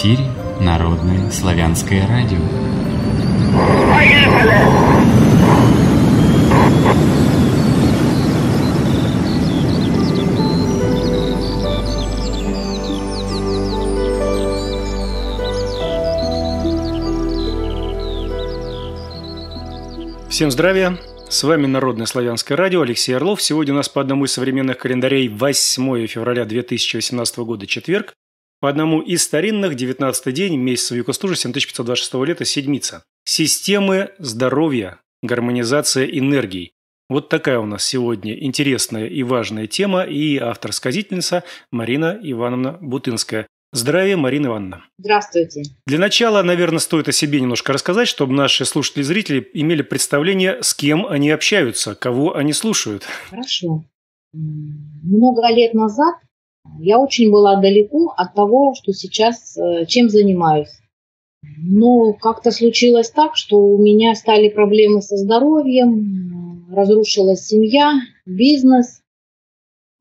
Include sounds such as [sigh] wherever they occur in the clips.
эфире Народное славянское радио. Поехали! Всем здравия! С вами Народное славянское радио, Алексей Орлов. Сегодня у нас по одному из современных календарей 8 февраля 2018 года, четверг. По одному из старинных, 19 день месяца Юкостужа 7526 лета, седмица. Системы здоровья, гармонизация энергий. Вот такая у нас сегодня интересная и важная тема и автор-сказительница Марина Ивановна Бутынская. Здравия, Марина Ивановна. Здравствуйте. Для начала, наверное, стоит о себе немножко рассказать, чтобы наши слушатели и зрители имели представление, с кем они общаются, кого они слушают. Хорошо. Много лет назад я очень была далеко от того, что сейчас э, чем занимаюсь. Но как-то случилось так, что у меня стали проблемы со здоровьем, разрушилась семья, бизнес.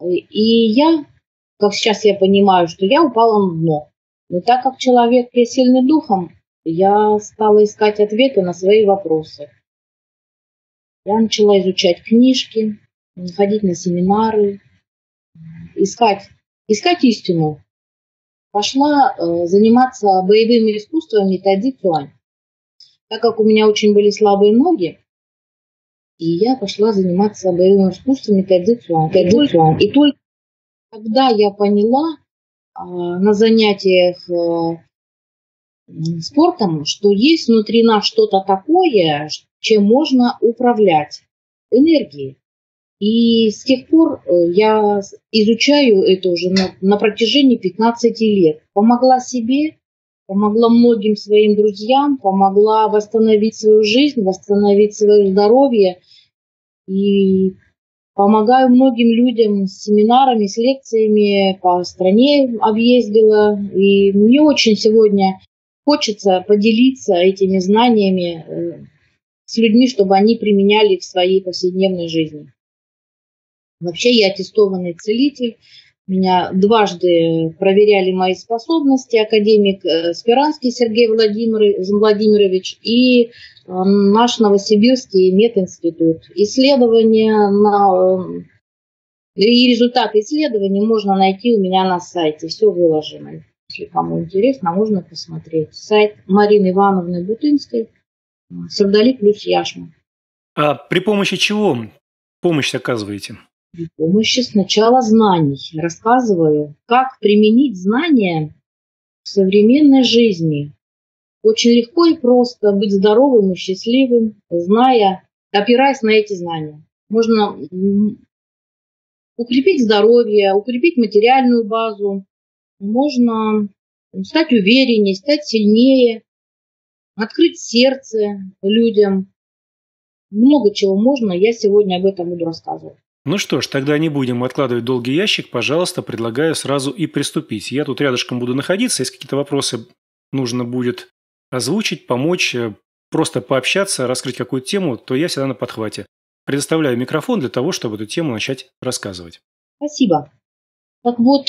И я как сейчас я понимаю, что я упала на дно. Но так как человек я сильный духом, я стала искать ответы на свои вопросы. Я начала изучать книжки, ходить на семинары, искать, искать истину. Пошла э, заниматься боевыми искусствами Тади Цуань. Так как у меня очень были слабые ноги, и я пошла заниматься боевыми искусствами Тади Цуань. И только когда я поняла а, на занятиях э, спортом, что есть внутри нас что-то такое, чем можно управлять энергией. И с тех пор э, я изучаю это уже на, на протяжении 15 лет. Помогла себе, помогла многим своим друзьям, помогла восстановить свою жизнь, восстановить свое здоровье. И Помогаю многим людям с семинарами, с лекциями, по стране объездила. И мне очень сегодня хочется поделиться этими знаниями э, с людьми, чтобы они применяли в своей повседневной жизни. Вообще я аттестованный целитель. Меня дважды проверяли мои способности академик э, Спиранский Сергей Владимирович и наш Новосибирский мединститут. Исследования на, и результаты исследований можно найти у меня на сайте. Все выложено. Если кому интересно, можно посмотреть. Сайт Марины Ивановны Бутынской, Сердолик плюс Яшма. А при помощи чего помощь оказываете? При помощи сначала знаний. Рассказываю, как применить знания в современной жизни, очень легко и просто быть здоровым и счастливым, зная, опираясь на эти знания. Можно укрепить здоровье, укрепить материальную базу, можно стать увереннее, стать сильнее, открыть сердце людям. Много чего можно, я сегодня об этом буду рассказывать. Ну что ж, тогда не будем откладывать долгий ящик. Пожалуйста, предлагаю сразу и приступить. Я тут рядышком буду находиться. Если какие-то вопросы нужно будет озвучить, помочь, э, просто пообщаться, раскрыть какую-то тему, то я всегда на подхвате. Предоставляю микрофон для того, чтобы эту тему начать рассказывать. Спасибо. Так вот,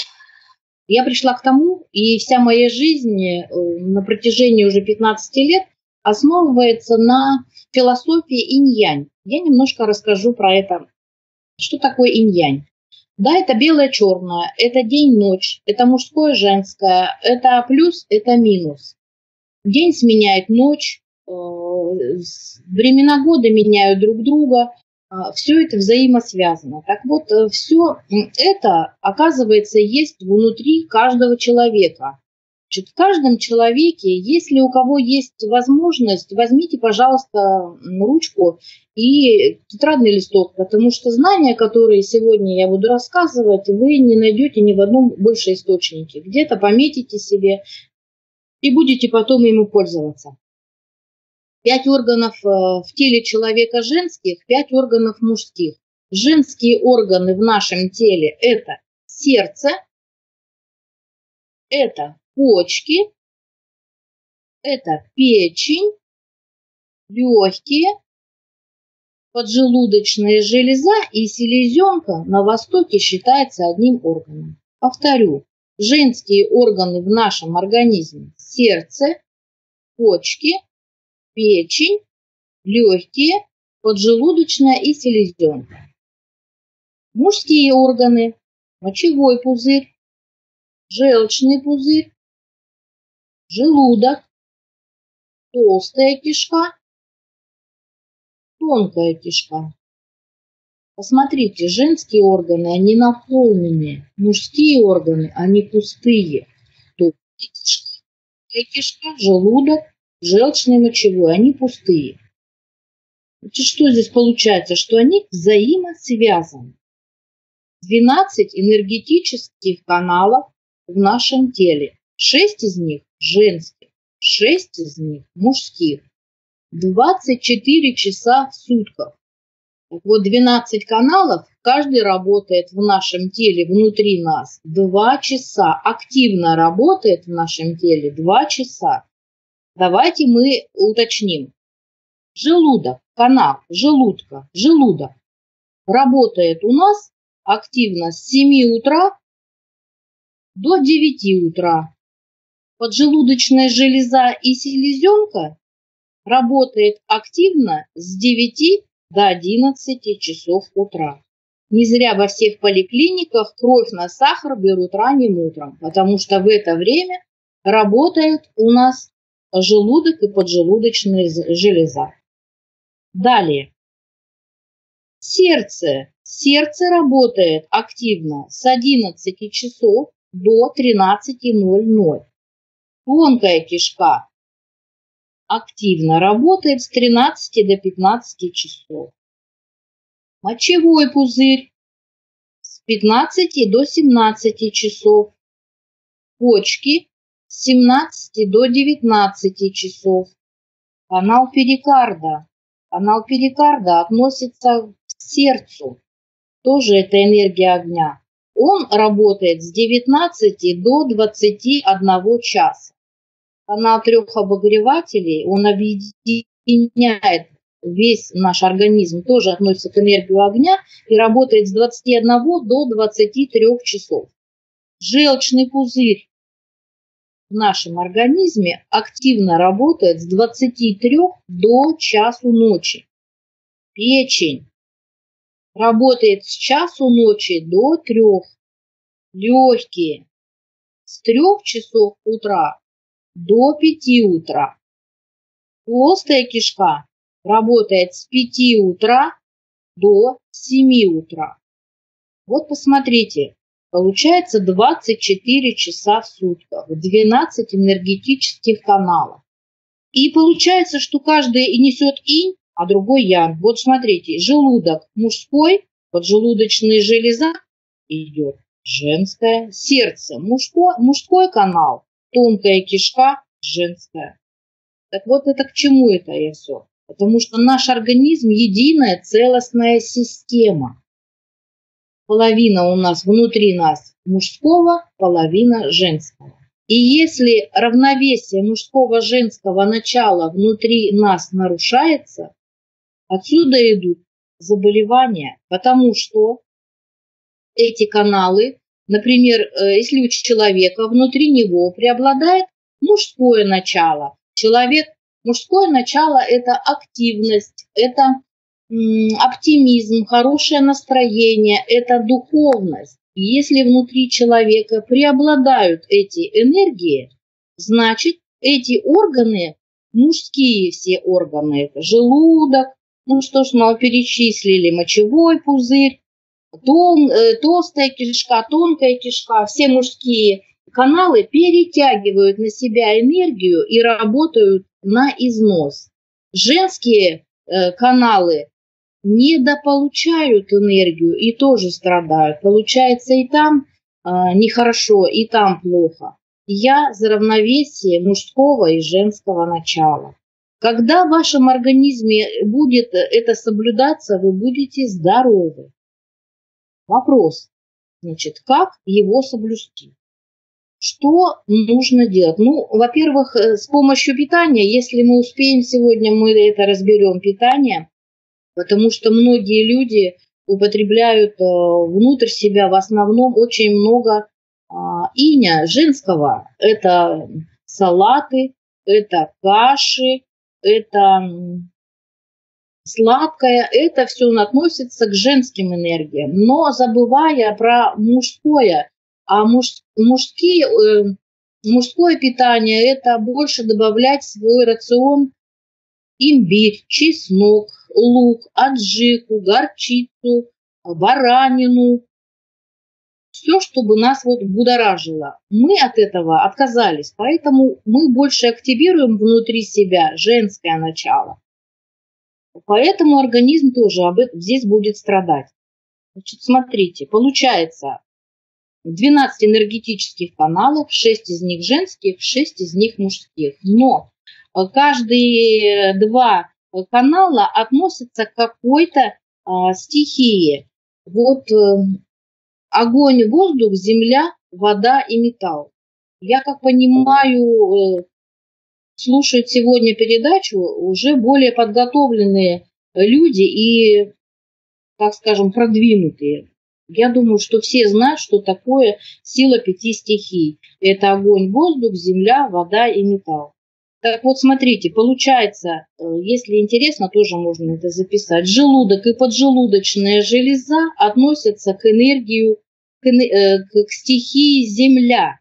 я пришла к тому, и вся моя жизнь э, на протяжении уже 15 лет основывается на философии инь-янь. Я немножко расскажу про это. Что такое инь-янь? Да, это белое-черное, это день-ночь, это мужское-женское, это плюс, это минус. День сменяет ночь, э, времена года меняют друг друга, а, все это взаимосвязано. Так вот, э, все это, оказывается, есть внутри каждого человека. Значит, в каждом человеке, если у кого есть возможность, возьмите, пожалуйста, ручку и тетрадный листок, потому что знания, которые сегодня я буду рассказывать, вы не найдете ни в одном больше источнике. Где-то пометите себе, и будете потом ему пользоваться. Пять органов э, в теле человека женских, пять органов мужских. Женские органы в нашем теле – это сердце, это почки, это печень, легкие, поджелудочная железа и селезенка на Востоке считается одним органом. Повторю, женские органы в нашем организме – сердце, почки, печень, легкие, поджелудочная и селезенка. Мужские органы, мочевой пузырь, желчный пузырь, желудок, толстая кишка, тонкая кишка. Посмотрите, женские органы, они наполненные, мужские органы, они пустые. Толстая кишка, желудок, желчный, мочевой, они пустые. Значит, что здесь получается? Что они взаимосвязаны. 12 энергетических каналов в нашем теле. 6 из них женских, 6 из них мужских. 24 часа в сутках. Вот 12 каналов, каждый работает в нашем теле, внутри нас 2 часа. Активно работает в нашем теле 2 часа. Давайте мы уточним. Желудок, канал желудка, желудок работает у нас активно с 7 утра до 9 утра. Поджелудочная железа и селезенка работает активно с 9 до 11 часов утра. Не зря во всех поликлиниках кровь на сахар берут ранним утром, потому что в это время работает у нас желудок и поджелудочная железа. Далее. Сердце. Сердце работает активно с 11 часов до 13.00. Тонкая кишка активно работает с 13 до 15 часов. Мочевой пузырь с 15 до 17 часов. Почки с 17 до 19 часов. Канал перикарда. Канал перикарда относится к сердцу. Тоже это энергия огня. Он работает с 19 до 21 часа. Канал трех обогревателей, он объединяет весь наш организм, тоже относится к энергии огня и работает с 21 до 23 часов. Желчный пузырь в нашем организме активно работает с 23 до часу ночи. Печень работает с часу ночи до трех. Легкие с трех часов утра до 5 утра. Толстая кишка работает с 5 утра до 7 утра. Вот посмотрите, получается 24 часа в сутках, 12 энергетических каналов. И получается, что каждый несет инь, а другой ян. Вот смотрите, желудок мужской, поджелудочная железа идет женское, сердце мужской, мужской канал, тонкая кишка женская. Так вот это к чему это я все? Потому что наш организм единая целостная система. Половина у нас внутри нас мужского, половина женского. И если равновесие мужского-женского начала внутри нас нарушается, Отсюда идут заболевания, потому что эти каналы, например, э, если у человека внутри него преобладает мужское начало, человек, мужское начало – это активность, это оптимизм, хорошее настроение, это духовность. Если внутри человека преобладают эти энергии, значит, эти органы, мужские все органы, это желудок, ну что ж, мы перечислили мочевой пузырь, тон, э, толстая кишка, тонкая кишка, все мужские каналы перетягивают на себя энергию и работают на износ. Женские э, каналы недополучают энергию и тоже страдают. Получается и там э, нехорошо, и там плохо. Я за равновесие мужского и женского начала. Когда в вашем организме будет это соблюдаться, вы будете здоровы. Вопрос, значит, как его соблюсти? Что нужно делать? Ну, во-первых, э, с помощью питания, если мы успеем сегодня, мы это разберем, питание, потому что многие люди употребляют э, внутрь себя в основном очень много а, иня женского. Это салаты, это каши, это сладкое, это все относится к женским энергиям, но забывая про мужское, а муж, мужские, э, мужское питание – это больше добавлять в свой рацион имбирь, чеснок, лук, аджику, горчицу, баранину, все, чтобы нас вот будоражило. Мы от этого отказались, поэтому мы больше активируем внутри себя женское начало. Поэтому организм тоже об этом, здесь будет страдать. Значит, смотрите, получается 12 энергетических каналов, 6 из них женских, 6 из них мужских. Но э, каждые два канала относятся к какой-то а, стихии. Вот э, огонь, воздух, земля, вода и металл. Я как понимаю, э, слушают сегодня передачу уже более подготовленные люди и, так скажем, продвинутые. Я думаю, что все знают, что такое сила пяти стихий. Это огонь, воздух, земля, вода и металл. Так вот, смотрите, получается, э, если интересно, тоже можно это записать. Желудок и поджелудочная железа относятся к энергию, к, э, к стихии земля.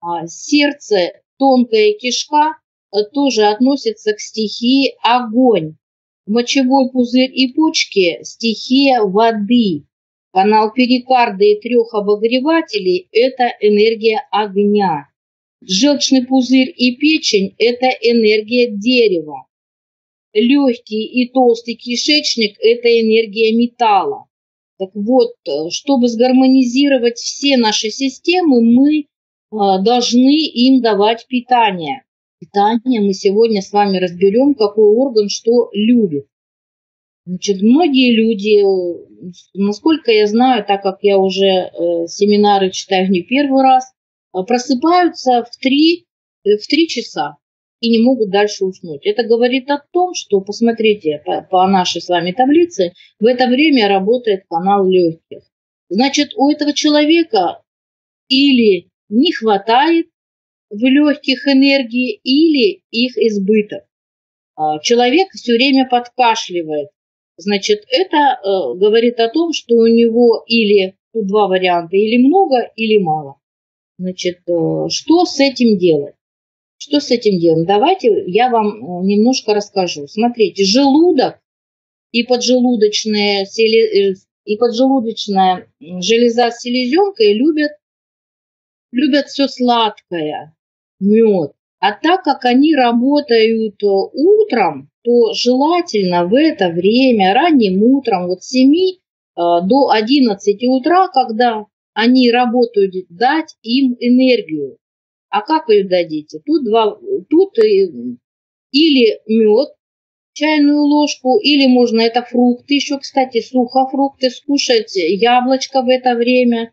А сердце, тонкая кишка тоже относится к стихии огонь. Мочевой пузырь и почки – стихия воды. Канал перикарда и трех обогревателей – это энергия огня. Желчный пузырь и печень – это энергия дерева. Легкий и толстый кишечник – это энергия металла. Так вот, э, чтобы сгармонизировать все наши системы, мы э, должны им давать питание питания мы сегодня с вами разберем, какой орган что любит. Значит, многие люди, насколько я знаю, так как я уже э, семинары читаю не первый раз, э, просыпаются в 3, э, в 3 часа и не могут дальше уснуть. Это говорит о том, что, посмотрите по, по нашей с вами таблице, в это время работает канал легких. Значит, у этого человека или не хватает в легких энергии или их избыток. А, человек все время подкашливает. Значит, это э, говорит о том, что у него или два варианта, или много, или мало. Значит, э, что с этим делать? Что с этим делать? Давайте я вам э, немножко расскажу. Смотрите, желудок и поджелудочная, и поджелудочная железа с селезенкой любят любят все сладкое, мед. А так как они работают э, утром, то желательно в это время, ранним утром, вот с 7 э, до 11 утра, когда они работают, дать им энергию. А как вы ее дадите? Тут, два, тут э, или мед, чайную ложку, или можно это фрукты, еще, кстати, сухофрукты скушать, яблочко в это время.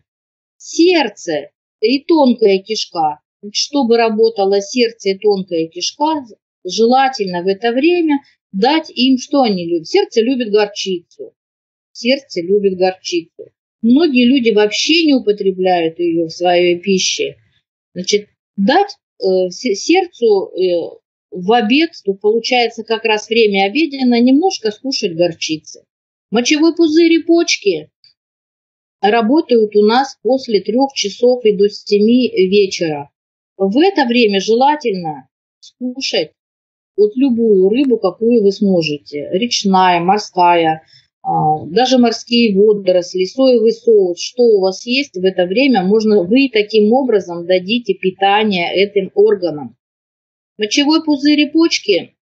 Сердце и тонкая кишка. Чтобы работало сердце и тонкая кишка, желательно в это время дать им, что они любят. Сердце любит горчицу. Сердце любит горчицу. Многие люди вообще не употребляют ее в своей пище. Значит, дать э, сердцу э, в обед, то получается как раз время обеденное, немножко скушать горчицы. Мочевой пузырь и почки работают у нас после трех часов и до семи вечера. В это время желательно скушать вот любую рыбу, какую вы сможете. Речная, морская, а, даже морские водоросли, соевый соус, что у вас есть в это время, можно вы таким образом дадите питание этим органам. Мочевой пузырь и почки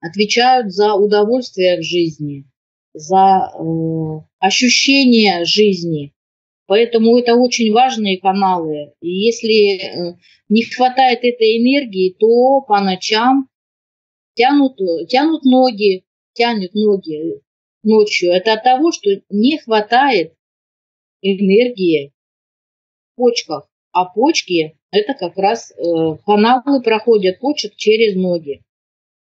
отвечают за удовольствие в жизни, за э, ощущение жизни. Поэтому это очень важные каналы. И если э, не хватает этой энергии, то по ночам тянут, тянут ноги, тянут ноги ночью. Это от того, что не хватает энергии в почках. А почки – это как раз э, каналы проходят почек через ноги.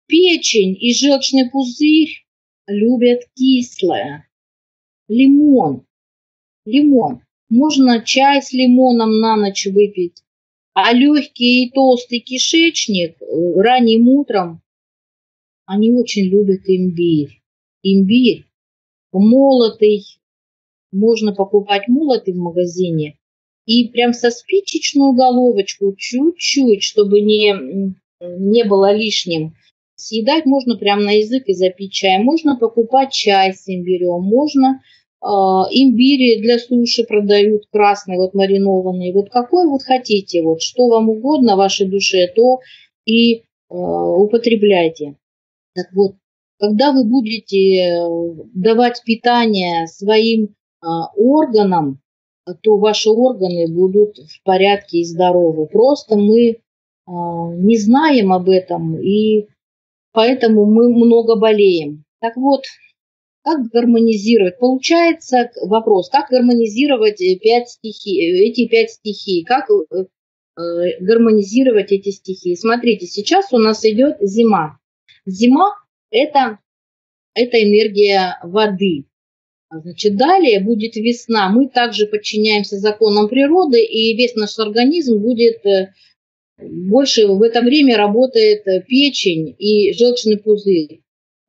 Печень и желчный пузырь любят кислое. Лимон. Лимон. Можно чай с лимоном на ночь выпить. А легкий и толстый кишечник э, ранним утром, они очень любят имбирь. Имбирь молотый, можно покупать молотый в магазине, и прям со спичечную головочку чуть-чуть, чтобы не, не было лишним. Съедать можно прям на язык и запить чай. Можно покупать чай с имбирем, можно имбирь для суши продают красный, вот маринованный. Вот какой вот хотите, вот что вам угодно вашей душе, то и э, употребляйте. Так вот, когда вы будете давать питание своим э, органам, то ваши органы будут в порядке и здоровы. Просто мы а, не знаем об этом, и поэтому мы много болеем. Так вот, как гармонизировать? Получается вопрос, как гармонизировать пять стихий, эти пять стихий, как э, э, гармонизировать эти стихии. Смотрите, сейчас у нас идет зима. Зима – это, это энергия воды. А, значит, далее будет весна. Мы также подчиняемся законам природы, и весь наш организм будет э, больше в это время работает э, печень и желчный пузырь.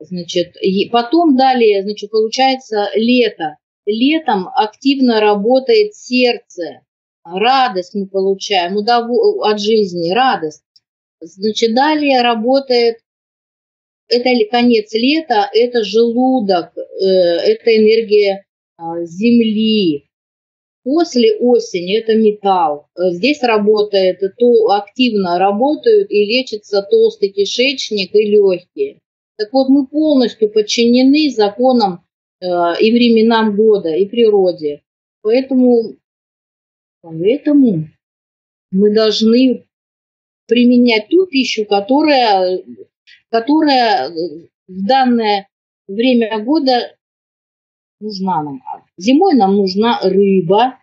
Значит, и потом далее, значит, получается лето. Летом активно работает сердце, радость мы получаем удов... от жизни, радость. Значит, далее работает это конец лета, это желудок, э, это энергия а, земли. После осени это металл. Э, здесь работает, то активно работают и лечится толстый кишечник и легкие. Так вот, мы полностью подчинены законам э, и временам года, и природе. Поэтому, поэтому мы должны применять ту пищу, которая которая в данное время года нужна нам. Зимой нам нужна рыба,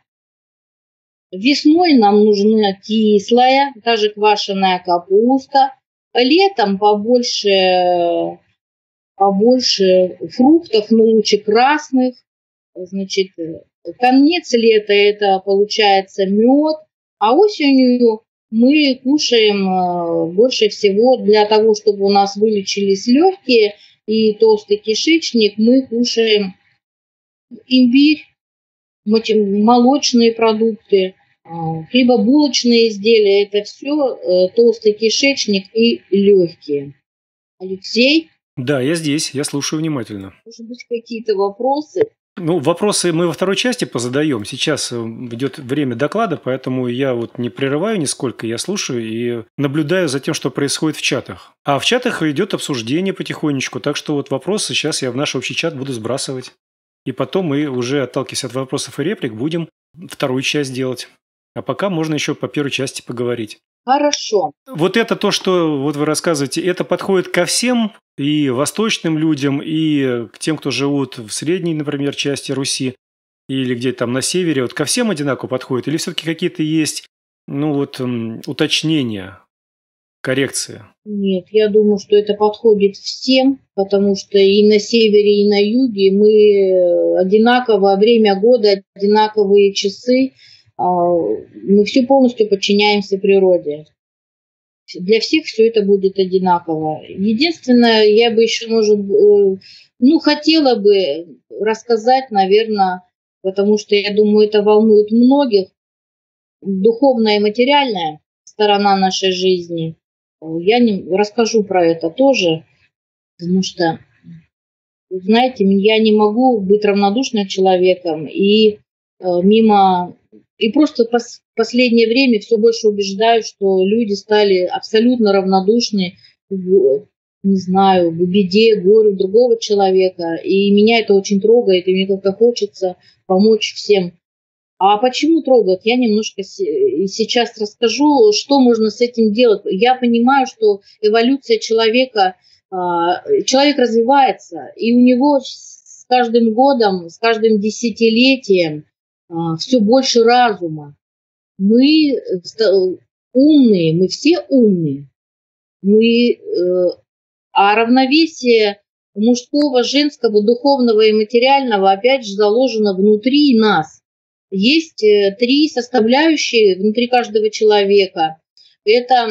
весной нам нужна кислая, даже квашеная капуста, летом побольше, побольше фруктов, но лучше красных. Значит, конец лета это получается мед, а осенью мы кушаем э, больше всего для того, чтобы у нас вылечились легкие и толстый кишечник, мы кушаем имбирь, молочные продукты, хлебобулочные изделия, это все э, толстый кишечник и легкие. Алексей? Да, я здесь, я слушаю внимательно. Может быть, какие-то вопросы? Ну, вопросы мы во второй части позадаем. Сейчас э, идет время доклада, поэтому я вот не прерываю нисколько, я слушаю и наблюдаю за тем, что происходит в чатах. А в чатах идет обсуждение потихонечку, так что вот вопросы сейчас я в наш общий чат буду сбрасывать. И потом мы уже, отталкиваясь от вопросов и реплик, будем вторую часть делать. А пока можно еще по первой части поговорить. Хорошо. Вот это то, что вот вы рассказываете, это подходит ко всем и восточным людям, и к тем, кто живут в средней, например, части Руси, или где-то там на севере, вот ко всем одинаково подходит? Или все-таки какие-то есть, ну вот, уточнения, коррекции? Нет, я думаю, что это подходит всем, потому что и на севере, и на юге мы одинаково, время года, одинаковые часы, мы все полностью подчиняемся природе для всех все это будет одинаково. Единственное, я бы еще, может, э, ну, хотела бы рассказать, наверное, потому что я думаю, это волнует многих, духовная и материальная сторона нашей жизни. Я не расскажу про это тоже, потому что, знаете, я не могу быть равнодушным человеком и э, мимо и просто пос последнее время все больше убеждаю, что люди стали абсолютно равнодушны в, не знаю, в беде, горю другого человека. И меня это очень трогает, и мне как-то хочется помочь всем. А почему трогает? Я немножко сейчас расскажу, что можно с этим делать. Я понимаю, что эволюция человека, а, человек развивается, и у него с каждым годом, с каждым десятилетием все больше разума. Мы э, умные, мы все умные. Мы, э, а равновесие мужского, женского, духовного и материального опять же заложено внутри нас. есть э, три составляющие внутри каждого человека. Это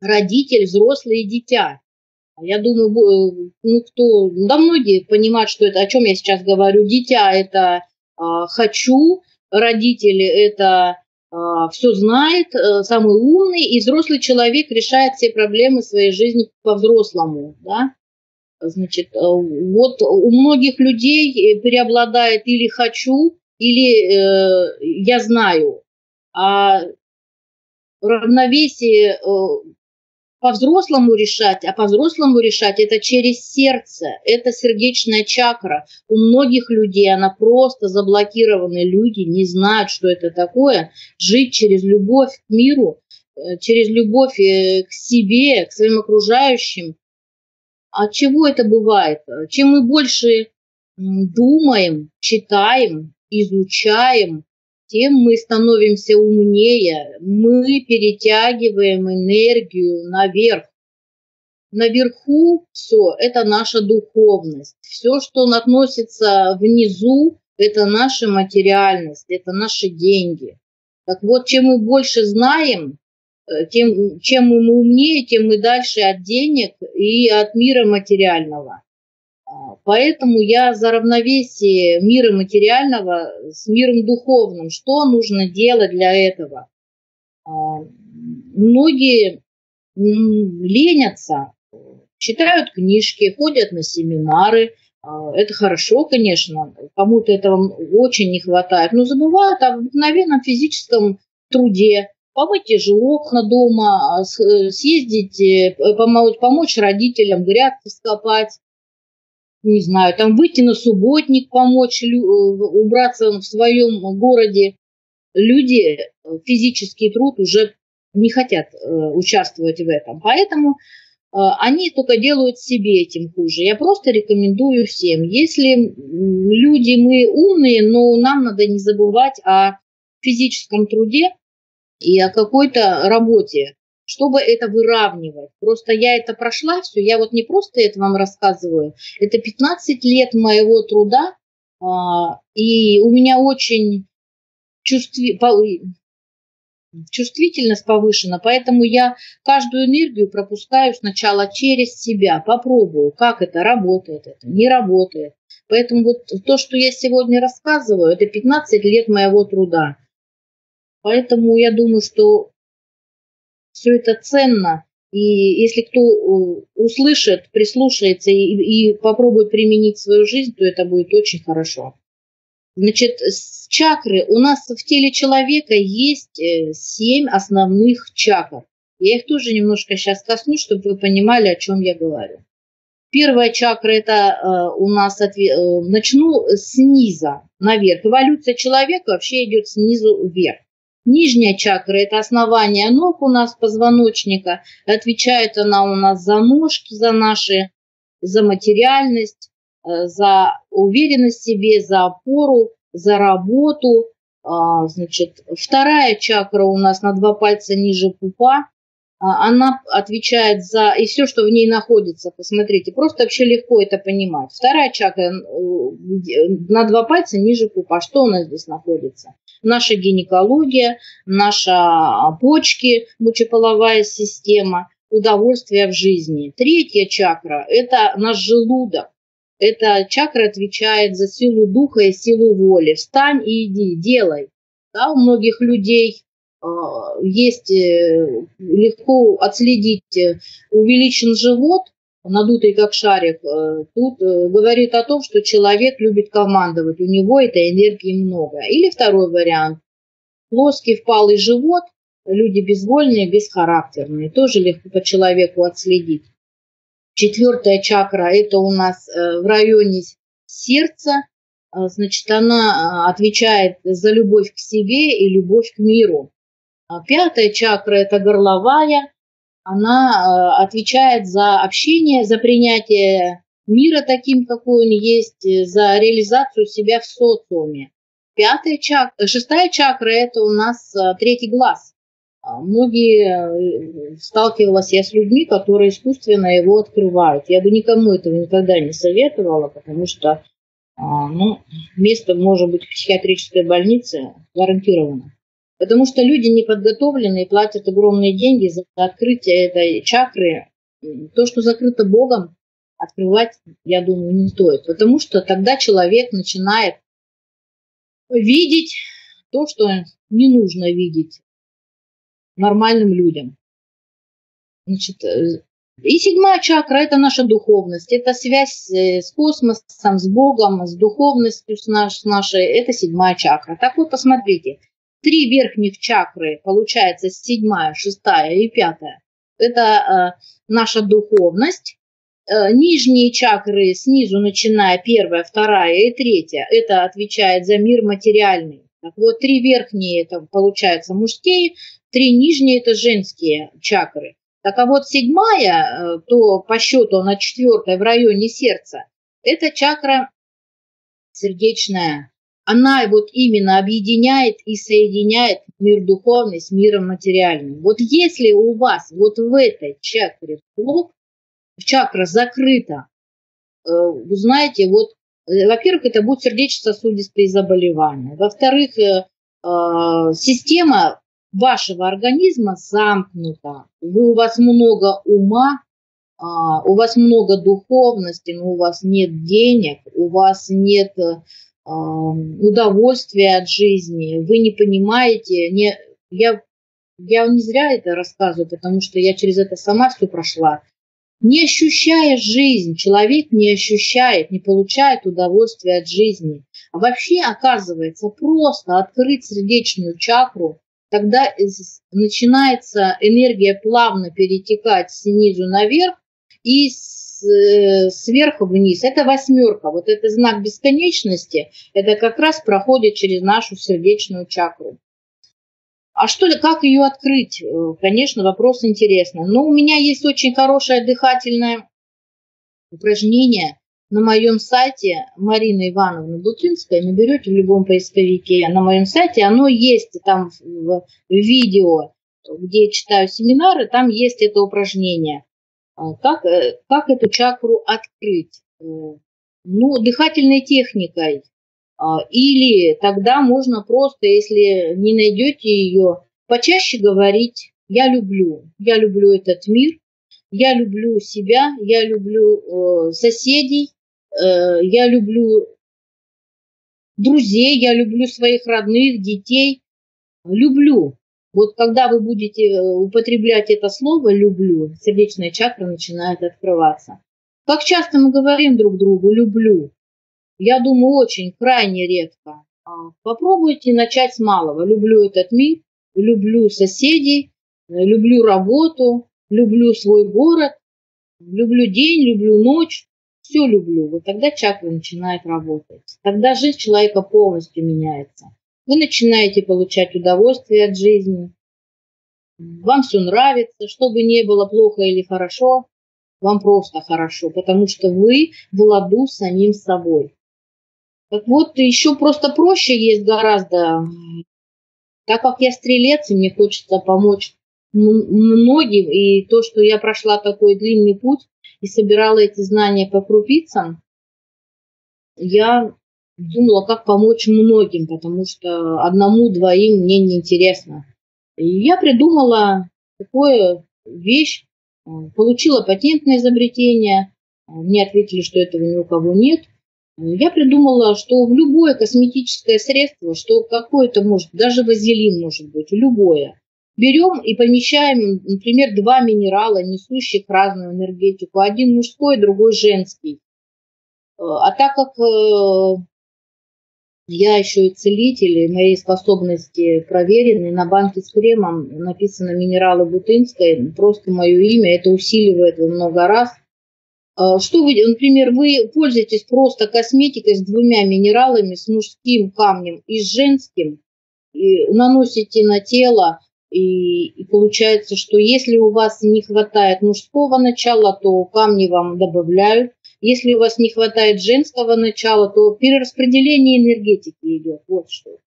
родитель, взрослый и дитя. Я думаю, ну кто, да многие понимают, что это, о чем я сейчас говорю. Дитя – это хочу, родители – это э, все знает, э, самый умный, и взрослый человек решает все проблемы своей жизни по-взрослому, да. Значит, э, вот у многих людей э, преобладает или хочу, или э, я знаю. А равновесие по-взрослому решать, а по-взрослому решать это через сердце, это сердечная чакра. У многих людей она просто заблокированы, люди не знают, что это такое. Жить через любовь к миру, э, через любовь э, к себе, к своим окружающим. От чего это бывает? Чем мы больше думаем, читаем, изучаем, тем мы становимся умнее, мы перетягиваем энергию наверх. Наверху все – это наша духовность. Все, что относится внизу, это наша материальность, это наши деньги. Так вот, чем мы больше знаем, э, тем, чем мы умнее, тем мы дальше от денег и от мира материального. Поэтому я за равновесие мира материального с миром духовным. Что нужно делать для этого? А, многие ленятся, читают книжки, ходят на семинары. А, это хорошо, конечно, кому-то этого очень не хватает, но забывают о обыкновенном физическом труде, помыть же окна дома, а, съездить, э, помочь родителям грядки скопать, не знаю, там выйти на субботник, помочь э, убраться в своем городе. Люди э, физический труд уже не хотят э, участвовать в этом. Поэтому они только делают себе этим хуже. Я просто рекомендую всем. Если люди мы умные, но нам надо не забывать о физическом труде и о какой-то работе чтобы это выравнивать. Просто я это прошла все, я вот не просто это вам рассказываю, это 15 лет моего труда, а, и у меня очень чувстви... чувствительность повышена, поэтому я каждую энергию пропускаю сначала через себя, попробую, как это работает, это не работает. Поэтому вот то, что я сегодня рассказываю, это 15 лет моего труда. Поэтому я думаю, что все это ценно. И если кто э, услышит, прислушается и, и попробует применить свою жизнь, то это будет очень хорошо. Значит, чакры. У нас в теле человека есть э, семь основных чакр. Я их тоже немножко сейчас коснусь, чтобы вы понимали, о чем я говорю. Первая чакра это э, у нас, начну снизу наверх. Эволюция человека вообще идет снизу вверх. Нижняя чакра – это основание ног у нас позвоночника. Отвечает она у нас за ножки, за наши, за материальность, э, за уверенность в себе, за опору, за работу. А, значит, вторая чакра у нас на два пальца ниже пупа. А, она отвечает за и все, что в ней находится. Посмотрите, просто вообще легко это понимать. Вторая чакра э, на два пальца ниже пупа. Что у нас здесь находится? Наша гинекология, наши почки, мочеполовая система, удовольствие в жизни. Третья чакра – это наш желудок. Эта чакра отвечает за силу духа и силу воли. Встань и иди, делай. Да, у многих людей а, есть э, легко отследить э, увеличен живот, надутый как шарик, э, тут говорит о том, что человек любит командовать, у него этой энергии много. Или второй вариант. Плоский впалый живот, люди безвольные, бесхарактерные, тоже легко по человеку отследить. Четвертая чакра – это у нас в районе сердца, значит, она отвечает за любовь к себе и любовь к миру. А пятая чакра – это горловая. Она э, отвечает за общение, за принятие мира таким, какой он есть, за реализацию себя в социуме. Пятая чакра, шестая чакра – это у нас э, третий глаз. А многие э, сталкивалась я с людьми, которые искусственно его открывают. Я бы никому этого никогда не советовала, потому что а, ну, место может быть в психиатрической больнице гарантировано. Потому что люди неподготовленные платят огромные деньги за открытие этой чакры. То, что закрыто Богом, открывать, я думаю, не стоит. Потому что тогда человек начинает видеть то, что не нужно видеть нормальным людям. Значит, э, и седьмая чакра – это наша духовность, это связь э, с космосом, с Богом, с духовностью с, наш, с нашей. Это седьмая чакра. Так вот, посмотрите, три верхних чакры, получается, седьмая, шестая и пятая. Это э, наша духовность. Э, нижние чакры снизу, начиная первая, вторая и третья, это отвечает за мир материальный. Так вот, три верхние, это получается мужские, три нижние – это женские чакры. Так а вот седьмая, э, то по счету она четвертая в районе сердца, это чакра сердечная. Она вот именно объединяет и соединяет мир духовный с миром материальным. Вот если у вас вот в этой чакре блок, чакра закрыта, э, вы знаете, вот, э, во-первых, это будут сердечно-сосудистые заболевания. Во-вторых, система вашего организма замкнута. Вы, у вас много ума, а, у вас много духовности, но у вас нет денег, у вас нет удовольствия от жизни, вы не понимаете, не, я, я не зря это рассказываю, потому что я через это сама все прошла. Не ощущая жизнь, человек не ощущает, не получает удовольствия от жизни. А вообще, оказывается, просто открыть сердечную чакру тогда начинается энергия плавно перетекать снизу наверх и э, сверху вниз. Это восьмерка, вот это знак бесконечности, это как раз проходит через нашу сердечную чакру. А что, как ее открыть? Э, конечно, вопрос интересный. Но у меня есть очень хорошее дыхательное упражнение, на моем сайте Марина Ивановна Бутынская, наберете в любом поисковике, на моем сайте оно есть там в видео, где я читаю семинары, там есть это упражнение. А, как, э, как эту чакру открыть? Э, ну, дыхательной техникой. А, или тогда можно просто, если не найдете ее, почаще говорить «я люблю». Я люблю этот мир, я люблю себя, я люблю э, соседей, я люблю друзей, я люблю своих родных, детей. Люблю. Вот когда вы будете э, употреблять это слово «люблю», сердечная чакра начинает открываться. Как часто мы говорим друг другу «люблю»? Я думаю, очень, крайне редко. А попробуйте начать с малого. Люблю этот мир, люблю соседей, э, люблю работу, люблю свой город, люблю день, люблю ночь все люблю, вот тогда чакра начинает работать. Тогда жизнь человека полностью меняется. Вы начинаете получать удовольствие от жизни, вам все нравится, что бы ни было плохо или хорошо, вам просто хорошо, потому что вы в ладу с самим собой. Так вот, еще просто проще есть гораздо. Так как я стрелец, и мне хочется помочь многим, и то, что я прошла такой длинный путь, и собирала эти знания по крупицам, я думала, как помочь многим, потому что одному-двоим мне неинтересно. И я придумала такую вещь, получила патентное изобретение, мне ответили, что этого ни у кого нет. Я придумала, что в любое косметическое средство, что какое-то может, даже вазелин может быть, любое, Берем и помещаем, например, два минерала, несущих разную энергетику. Один мужской, другой женский. Э, а так как э, я еще и целитель, и мои способности проверены, на банке с кремом написано минералы Бутынской, просто мое имя, это усиливает во много раз. Э, что вы, например, вы пользуетесь просто косметикой с двумя минералами, с мужским камнем и с женским, и наносите на тело, и, и получается, что если у вас не хватает мужского начала, то камни вам добавляют. Если у вас не хватает женского начала, то перераспределение энергетики идет. Вот что.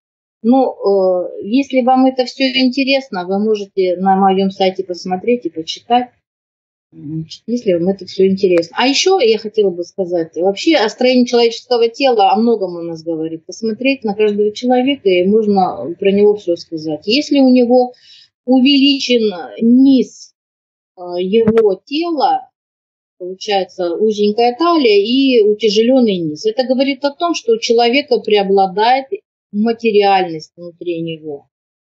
Но э, если вам это все интересно, вы можете на моем сайте посмотреть и почитать. если вам это все интересно. А еще я хотела бы сказать, вообще о строении человеческого тела о многом у нас говорит. Посмотреть на каждого человека, и можно про него все сказать. Если у него увеличен низ э, его тела, получается узенькая талия и утяжеленный низ. Это говорит о том, что у человека преобладает материальность внутри него.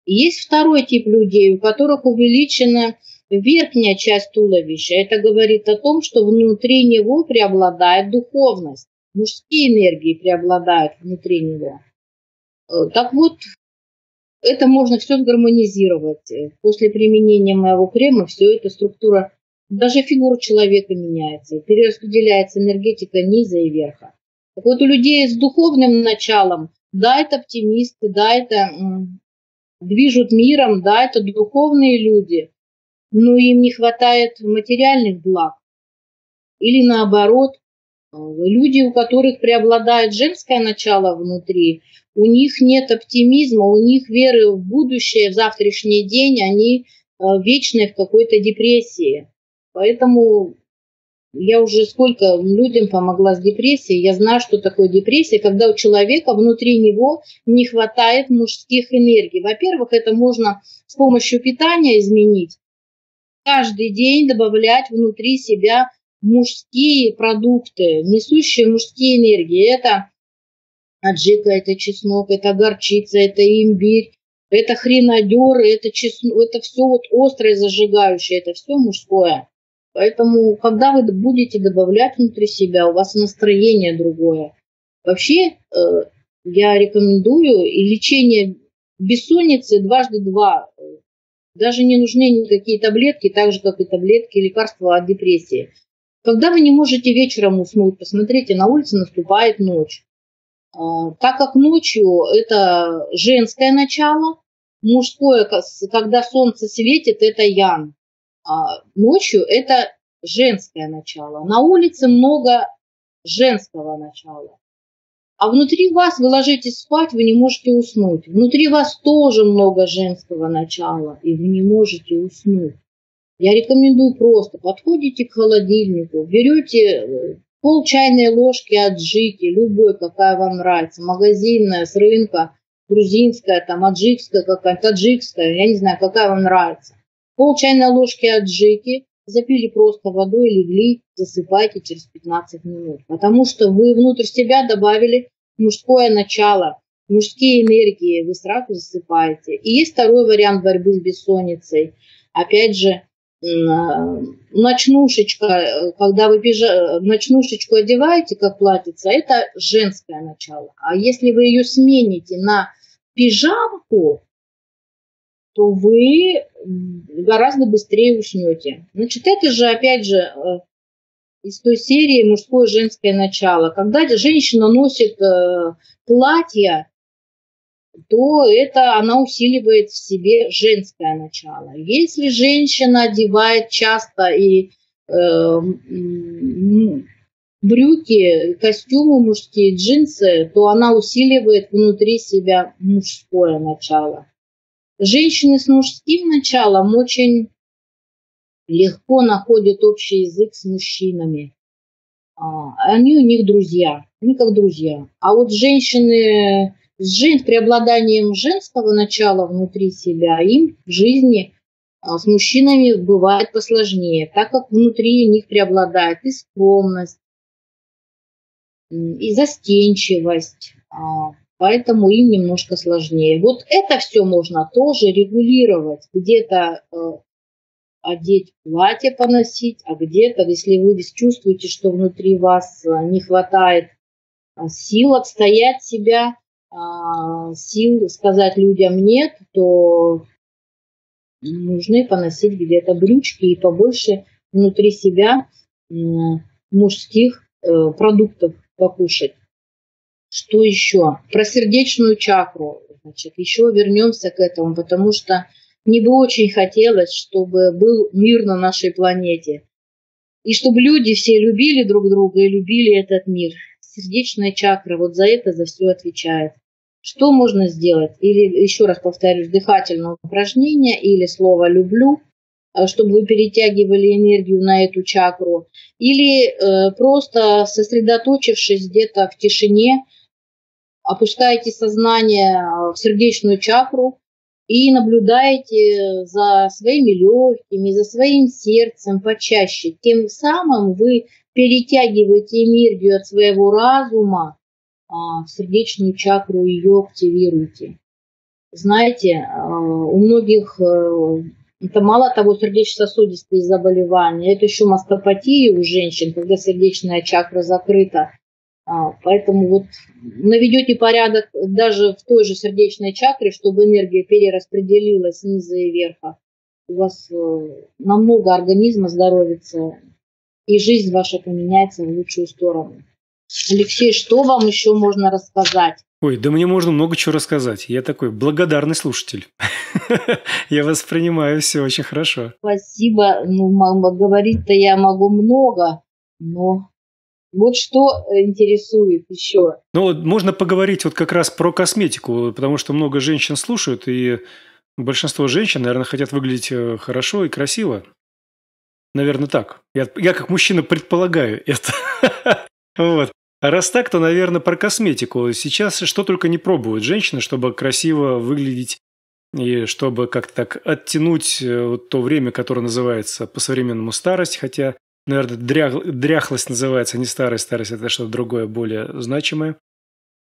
Есть второй тип людей, у которых увеличена верхняя часть туловища. Это говорит о том, что внутри него преобладает духовность. Мужские энергии преобладают внутри него. Э, так вот, это можно все гармонизировать. После применения моего крема все это структура, даже фигура человека меняется, перераспределяется энергетика низа и верха. Так вот у людей с духовным началом, да, это оптимисты, да, это движут миром, да, это духовные люди, но им не хватает материальных благ. Или наоборот, э, люди, у которых преобладает женское начало внутри, у них нет оптимизма, у них веры в будущее, в завтрашний день, они э, вечные в какой-то депрессии. Поэтому я уже сколько людям помогла с депрессией, я знаю, что такое депрессия, когда у человека внутри него не хватает мужских энергий. Во-первых, это можно с помощью питания изменить, каждый день добавлять внутри себя мужские продукты, несущие мужские энергии. Это аджика, это чеснок, это горчица, это имбирь, это хренадеры, это чеснок, это все вот острое, зажигающее, это все мужское. Поэтому, когда вы будете добавлять внутри себя, у вас настроение другое. Вообще, э, я рекомендую и лечение бессонницы дважды два. Даже не нужны никакие таблетки, так же, как и таблетки, лекарства от депрессии. Когда вы не можете вечером уснуть, посмотрите, на улице наступает ночь. А, так как ночью это женское начало, мужское, когда солнце светит, это ян. А ночью это женское начало. На улице много женского начала. А внутри вас вы ложитесь спать, вы не можете уснуть. Внутри вас тоже много женского начала, и вы не можете уснуть. Я рекомендую просто, подходите к холодильнику, берете э, пол чайной ложки аджики, любой, какая вам нравится, магазинная, с рынка, грузинская, там, аджикская какая-то, таджикская, я не знаю, какая вам нравится. Пол чайной ложки аджики запили просто водой, легли, засыпайте через 15 минут. Потому что вы внутрь себя добавили мужское начало, мужские энергии, вы сразу засыпаете. И есть второй вариант борьбы с бессонницей. Опять же, ночнушечка, когда вы пижа... ночнушечку одеваете, как платьице, это женское начало. А если вы ее смените на пижамку, то вы гораздо быстрее уснете. Значит, это же, опять же, э, из той серии мужское и женское начало. Когда женщина носит э, платье, то это она усиливает в себе женское начало. Если женщина одевает часто и э, брюки, костюмы мужские, джинсы, то она усиливает внутри себя мужское начало. Женщины с мужским началом очень легко находят общий язык с мужчинами. А, они у них друзья, они как друзья. А вот женщины с жен, преобладанием женского начала внутри себя, им в жизни а, с мужчинами бывает посложнее, так как внутри них преобладает и скромность, и застенчивость, а, поэтому им немножко сложнее. Вот это все можно тоже регулировать. Где-то э, одеть платье, поносить, а где-то, если вы чувствуете, что внутри вас э, не хватает э, сил отстоять себя, сил сказать людям нет, то нужны поносить где-то брючки и побольше внутри себя мужских продуктов покушать. Что еще? Про сердечную чакру. Значит, еще вернемся к этому, потому что мне бы очень хотелось, чтобы был мир на нашей планете. И чтобы люди все любили друг друга и любили этот мир. Сердечная чакра вот за это, за все отвечает. Что можно сделать? Или, еще раз повторюсь, дыхательное упражнение или слово «люблю», э, чтобы вы перетягивали энергию на эту чакру, или э, просто сосредоточившись где-то в тишине, опускаете сознание в сердечную чакру и наблюдаете за своими легкими, за своим сердцем почаще. Тем самым вы перетягиваете энергию от своего разума а, в сердечную чакру, ее активируете. Знаете, а, у многих э, это мало того сердечно-сосудистые заболевания, это еще мастопатия у женщин, когда сердечная чакра закрыта. А, поэтому вот наведете порядок даже в той же сердечной чакре, чтобы энергия перераспределилась снизу и верха. У вас э, намного организма здоровится, и жизнь ваша поменяется в лучшую сторону. Алексей, что вам еще можно рассказать? Ой, да мне можно много чего рассказать. Я такой благодарный слушатель. [laughs] Я воспринимаю все очень хорошо. Спасибо. Ну, говорить-то я могу много, но вот что интересует еще. Ну, вот можно поговорить вот как раз про косметику, потому что много женщин слушают, и большинство женщин, наверное, хотят выглядеть э, хорошо и красиво. Наверное, так. Я, я как мужчина предполагаю это. [laughs] вот. А раз так, то, наверное, про косметику. Сейчас что только не пробуют женщины, чтобы красиво выглядеть и чтобы как-то так оттянуть э, вот то время, которое называется по-современному старость, хотя, наверное, дрях, дряхлость называется, не старость. Старость – это что-то другое, более значимое.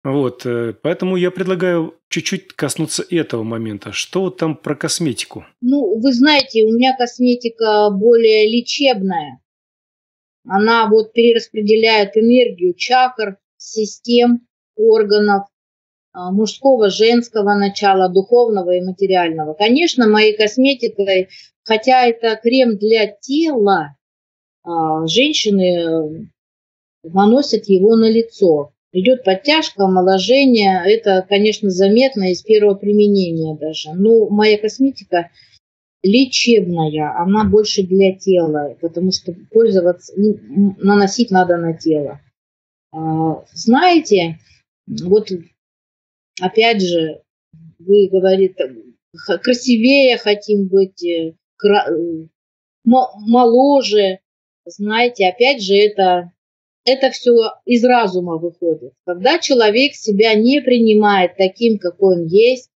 Вот, э, поэтому я предлагаю чуть-чуть коснуться этого момента. Что там про косметику? Ну, вы знаете, у меня косметика более лечебная. Она вот перераспределяет энергию чакр, систем, органов, а, мужского, женского начала, духовного и материального. Конечно, моей косметикой, хотя это крем для тела, женщины наносят его на лицо. Идет подтяжка, омоложение. Это, конечно, заметно из первого применения даже. Но моя косметика лечебная, она больше для тела, потому что пользоваться, наносить надо на тело. А, знаете, вот опять же, вы говорите, красивее хотим быть, э, э, моложе, знаете, опять же, это это все из разума выходит. Когда человек себя не принимает таким, какой он есть,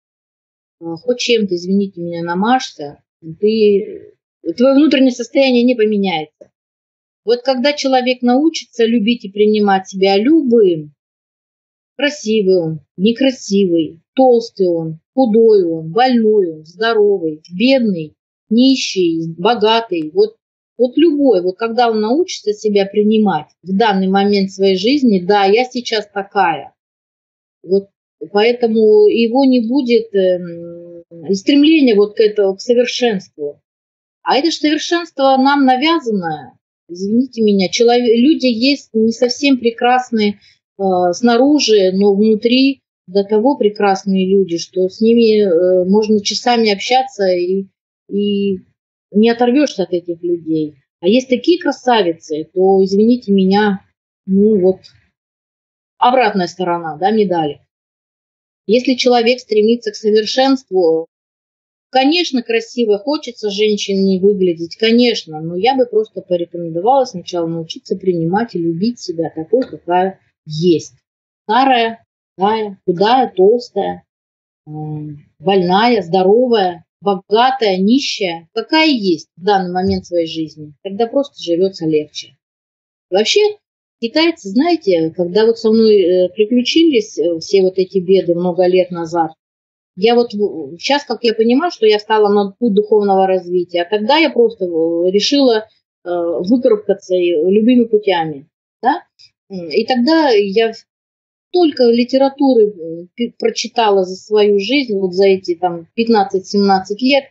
а, хоть чем-то, извините меня, намажься, ты, твое внутреннее состояние не поменяется. Вот когда человек научится любить и принимать себя любым, красивый он, некрасивый, толстый он, худой он, больной он, здоровый, бедный, нищий, богатый, вот вот любой, вот когда он научится себя принимать в данный момент своей жизни, да, я сейчас такая. Вот поэтому его не будет э, стремления вот к этому, к совершенству. А это же совершенство нам навязанное. Извините меня, человек, люди есть не совсем прекрасные э, снаружи, но внутри до того прекрасные люди, что с ними э, можно часами общаться и, и не оторвешься от этих людей. А есть такие красавицы, то, извините меня, ну вот, обратная сторона, да, медали. Если человек стремится к совершенству, конечно, красиво, хочется женщине выглядеть, конечно, но я бы просто порекомендовала сначала научиться принимать и любить себя такой, какая есть. Старая, худая, худая, толстая, больная, здоровая, богатая, нищая, какая есть в данный момент своей жизни, тогда просто живется легче. Вообще, китайцы, знаете, когда вот со мной э, приключились э, все вот эти беды много лет назад, я вот сейчас, как я понимаю, что я стала на путь духовного развития, а тогда я просто э, решила выкарабкаться любыми путями. Да? И тогда я столько литературы э, прочитала за свою жизнь, вот за эти там 15-17 лет.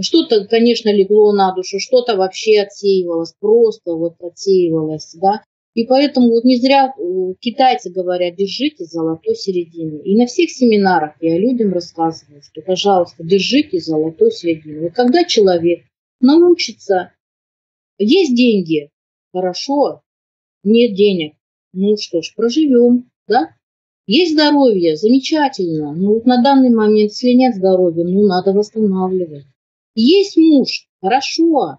Что-то, конечно, легло на душу, что-то вообще отсеивалось, просто вот отсеивалось, да. И поэтому вот не зря э, китайцы говорят, держите золотой середины. И на всех семинарах я людям рассказываю, что, пожалуйста, держите золотой середины. Вот когда человек научится, есть деньги, хорошо, нет денег, ну что ж, проживем, да? Есть здоровье, замечательно. Но вот на данный момент, если нет здоровья, ну надо восстанавливать. Есть муж, хорошо.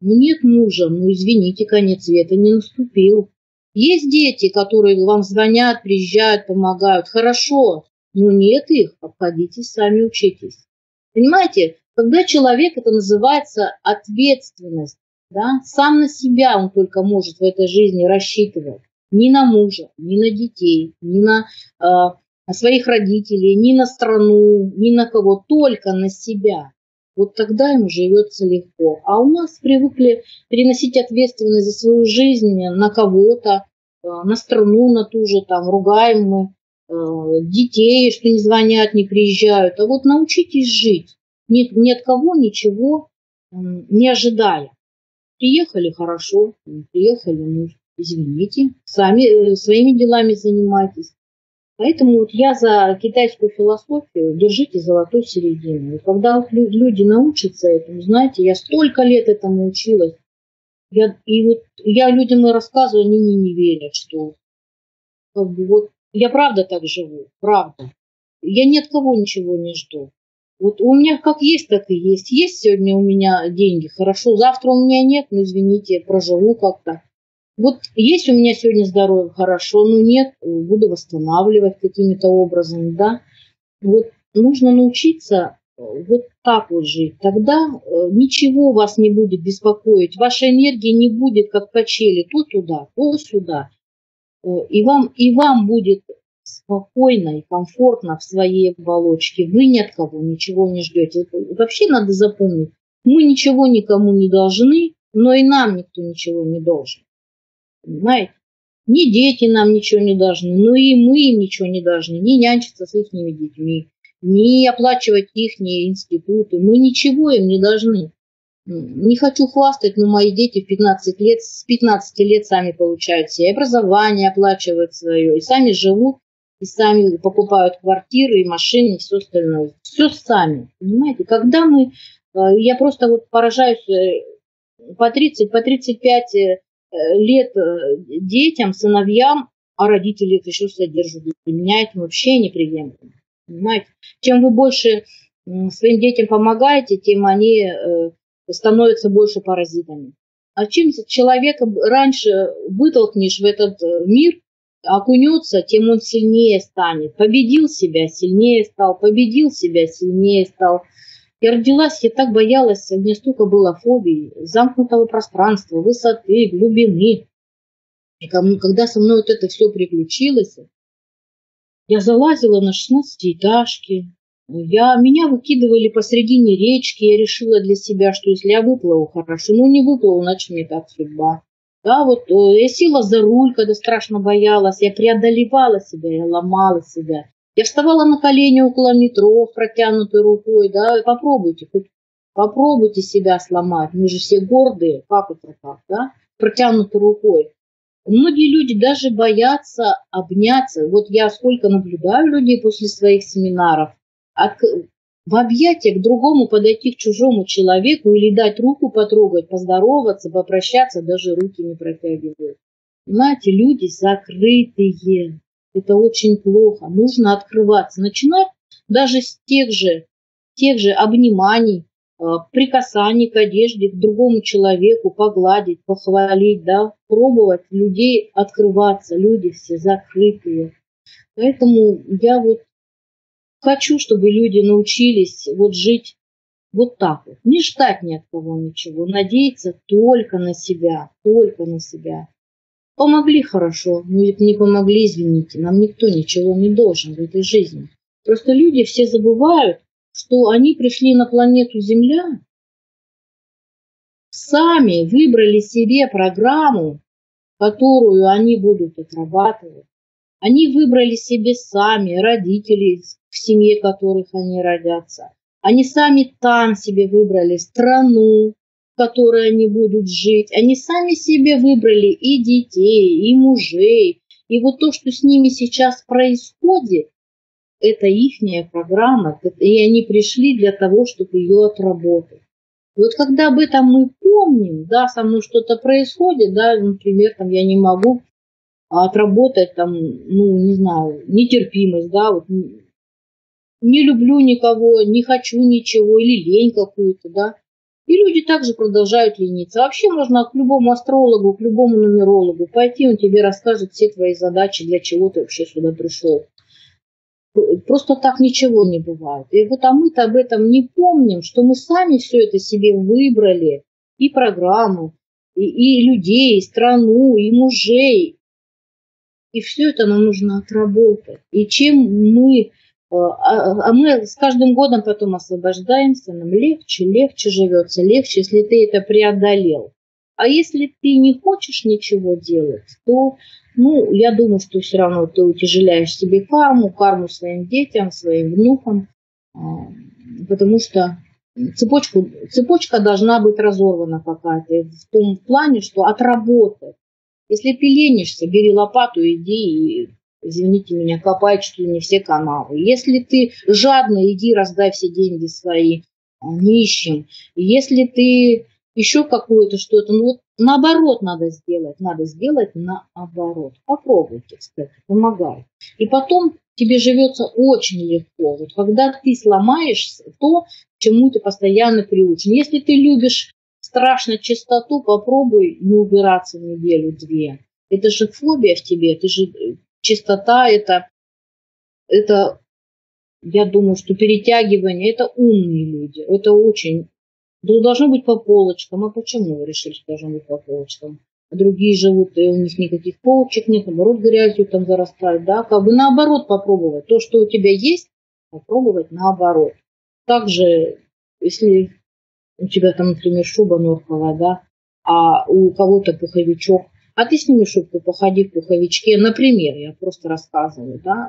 Но нет мужа, ну извините, конец света не наступил. Есть дети, которые вам звонят, приезжают, помогают, хорошо. Но нет их, обходитесь, сами учитесь. Понимаете, когда человек, это называется ответственность, да, сам на себя он только может в этой жизни рассчитывать. Ни на мужа, ни на детей, ни на э, своих родителей, ни на страну, ни на кого, только на себя. Вот тогда ему живется легко. А у нас привыкли переносить ответственность за свою жизнь на кого-то, э, на страну, на ту же, там, ругаем мы, э, детей, что не звонят, не приезжают. А вот научитесь жить ни, ни от кого ничего не ожидая. Приехали хорошо, приехали, ну, извините, сами э, своими делами занимайтесь. Поэтому вот я за китайскую философию держите золотой середину. И когда люди научатся этому, знаете, я столько лет этому училась, я, и вот я людям и рассказываю, они мне не верят, что как бы, вот я правда так живу, правда. Я ни от кого ничего не жду. Вот у меня как есть, так и есть. Есть сегодня у меня деньги, хорошо. Завтра у меня нет, ну извините, проживу как-то. Вот есть у меня сегодня здоровье, хорошо, но нет, буду восстанавливать какими-то образом, да. Вот нужно научиться э, вот так вот жить. Тогда э, ничего вас не будет беспокоить. Ваша энергия не будет как качели то туда, то сюда. Э, и вам, и вам будет спокойно и комфортно в своей оболочке. Вы ни от кого ничего не ждете. Вообще надо запомнить, мы ничего никому не должны, но и нам никто ничего не должен. Понимаете? Ни дети нам ничего не должны, но и мы им ничего не должны. Ни нянчиться с их детьми, ни оплачивать их институты. Мы ничего им не должны. Не хочу хвастать, но мои дети в 15 лет, с 15 лет сами получают себе образование, оплачивают свое, и сами живут и сами покупают квартиры, и машины, и все остальное. Все сами, понимаете? Когда мы, э, я просто вот поражаюсь э, по 30, по 35 э, лет детям, сыновьям, а родители их еще содержат. Для меня это вообще неприемлемо. Понимаете? Чем вы больше своим детям помогаете, тем они становятся больше паразитами. А чем человека раньше вытолкнешь в этот мир, окунется, тем он сильнее станет. Победил себя, сильнее стал, победил себя, сильнее стал. Я родилась, я так боялась, меня столько было фобий, замкнутого пространства, высоты, глубины. И когда со мной вот это все приключилось, я залазила на 16-этажки, я, меня выкидывали посредине речки, я решила для себя, что если я выплыву, хорошо, ну не выплыву, значит мне так судьба. Да, вот э, я села за руль, когда страшно боялась, я преодолевала себя, я ломала себя. Я вставала на колени около метро протянутой рукой, да, попробуйте, хоть попробуйте себя сломать. Мы же все гордые, как это так, да, протянутой рукой. Многие люди даже боятся обняться. Вот я сколько наблюдаю людей после своих семинаров, от, в объятия к другому подойти к чужому человеку или дать руку потрогать, поздороваться, попрощаться, даже руки не протягивают. Понимаете, люди закрытые. Это очень плохо. Нужно открываться. Начинать даже с тех же, тех же обниманий, э, прикасаний к одежде, к другому человеку, погладить, похвалить, да, пробовать людей открываться. Люди все закрытые. Поэтому я вот Хочу, чтобы люди научились вот жить вот так вот. Не ждать ни от кого ничего. Надеяться только на себя. Только на себя. Помогли хорошо, но ведь не помогли, извините. Нам никто ничего не должен в этой жизни. Просто люди все забывают, что они пришли на планету Земля, сами выбрали себе программу, которую они будут отрабатывать. Они выбрали себе сами, родители, в семье которых они родятся. Они сами там себе выбрали страну, которой они будут жить. Они сами себе выбрали и детей, и мужей. И вот то, что с ними сейчас происходит, это ихняя программа, и они пришли для того, чтобы ее отработать. Вот когда об этом мы помним, да, со мной что-то происходит, да, например, там я не могу отработать там, ну, не знаю, нетерпимость, да, вот не люблю никого, не хочу ничего, или лень какую-то, да. И люди также продолжают лениться. Вообще можно к любому астрологу, к любому нумерологу пойти, он тебе расскажет все твои задачи, для чего ты вообще сюда пришел. Просто так ничего не бывает. И вот а мы-то об этом не помним, что мы сами все это себе выбрали, и программу, и, и людей, и страну, и мужей. И все это нам нужно отработать. И чем мы а, а мы с каждым годом потом освобождаемся, нам легче, легче живется, легче, если ты это преодолел. А если ты не хочешь ничего делать, то, ну, я думаю, что все равно ты утяжеляешь себе карму, карму своим детям, своим внукам, а, потому что цепочку, цепочка должна быть разорвана какая-то в том плане, что отработать. Если ты ленишься, бери лопату, иди и извините меня, копай чуть ли не все каналы. Если ты жадно, иди раздай все деньги свои а, нищим. Если ты еще какое-то что-то, ну вот наоборот надо сделать, надо сделать наоборот. Попробуйте, кстати, помогай. И потом тебе живется очень легко. Вот когда ты сломаешь то, чему ты постоянно приучен. Если ты любишь страшно чистоту, попробуй не убираться неделю-две. Это же фобия в тебе, ты же чистота это, это, я думаю, что перетягивание, это умные люди. Это очень, должно быть по полочкам. А почему вы решили, что должно быть по полочкам? А другие живут, и у них никаких полочек нет, наоборот, грязью там зарастают, да, как бы наоборот попробовать. То, что у тебя есть, попробовать наоборот. Также, если у тебя там, например, шуба норковая, да, а у кого-то пуховичок, а ты сними шубку, походи в пуховичке, например, я просто рассказываю, да,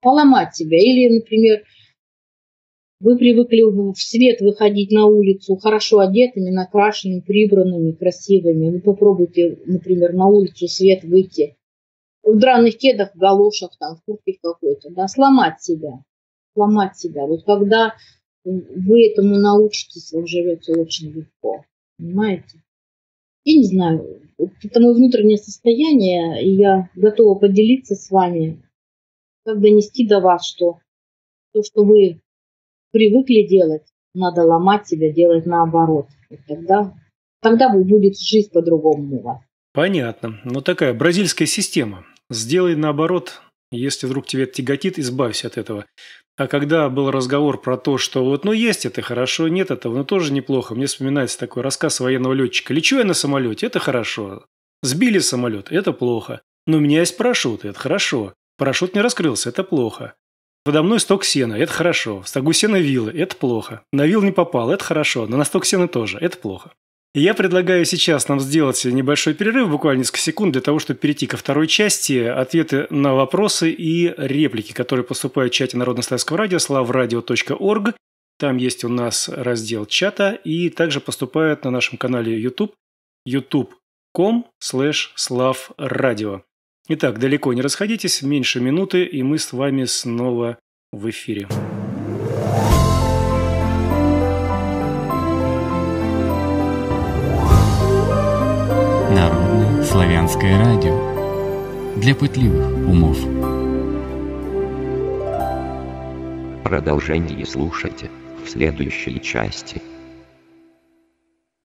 поломать себя. Или, например, вы привыкли в свет выходить на улицу хорошо одетыми, накрашенными, прибранными, красивыми. Вы попробуйте, например, на улицу свет выйти в драных кедах, в галошах, там, в куртке какой-то, да, сломать себя, сломать себя. Вот когда вы этому научитесь, вам живется очень легко, понимаете? Я не знаю, это мое внутреннее состояние, и я готова поделиться с вами, как донести до вас, что то, что вы привыкли делать, надо ломать себя, делать наоборот. И тогда, тогда будет жизнь по-другому у вас. Понятно. Ну, такая бразильская система. Сделай наоборот, если вдруг это тяготит, избавься от этого. А когда был разговор про то, что вот, ну, есть это хорошо, нет этого, ну, тоже неплохо. Мне вспоминается такой рассказ военного летчика. Лечу я на самолете, это хорошо. Сбили самолет, это плохо. Но у меня есть парашют, это хорошо. Парашют не раскрылся, это плохо. Подо мной сток сена, это хорошо. В стогу сена вилы, это плохо. На вил не попал, это хорошо. Но на сток сена тоже, это плохо. Я предлагаю сейчас нам сделать небольшой перерыв, буквально несколько секунд, для того, чтобы перейти ко второй части, ответы на вопросы и реплики, которые поступают в чате Народно-Славянского радио, slavradio.org. Там есть у нас раздел чата, и также поступают на нашем канале YouTube, youtube.com slash slavradio. Итак, далеко не расходитесь, меньше минуты, и мы с вами снова в эфире. Славянское радио для пытливых умов. Продолжение слушайте в следующей части.